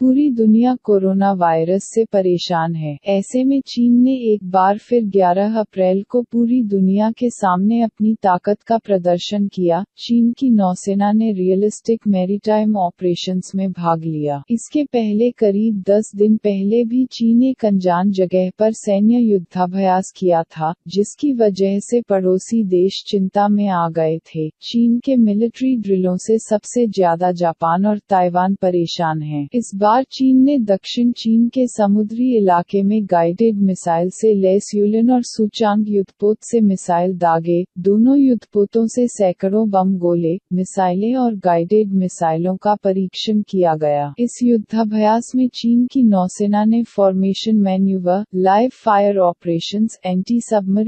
पूरी दुनिया corona virus से परेशान है। ऐसे में चीन ने एक बार फिर 11 अप्रैल को पूरी दुनिया के सामने अपनी ताकत का प्रदर्शन किया। चीन की नौसेना ने रियलिस्टिक मैरीटाइम ऑपरेशंस में भाग लिया। इसके पहले करीब 10 दिन पहले भी चीन एक अनजान जगह पर सैन्य युद्धाभ्यास किया था, जिसकी वजह से पड़ोसी देश चिंता में आ गए थे। चीन के मिलिट्री ड्रिलों से सबसे ज़्यादा जापान और ताइवान परेशान है। इस चीन ने दक्षिण चीन के समुद्री इलाके में गाइडेड मिसाइल से लेस यूलिन और सुचांग युद्धपोत से मिसाइल दागे, दोनों युद्धपोतों से सैकड़ों बम गोले मिसाइलें और गाइडेड मिसाइलों का परीक्षण किया गया। इस युद्धाभ्यास में चीन की नौसेना ने formation manoeuvre live fire operation anti submarine